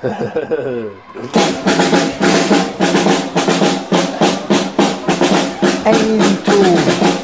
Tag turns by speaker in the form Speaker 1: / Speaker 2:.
Speaker 1: 82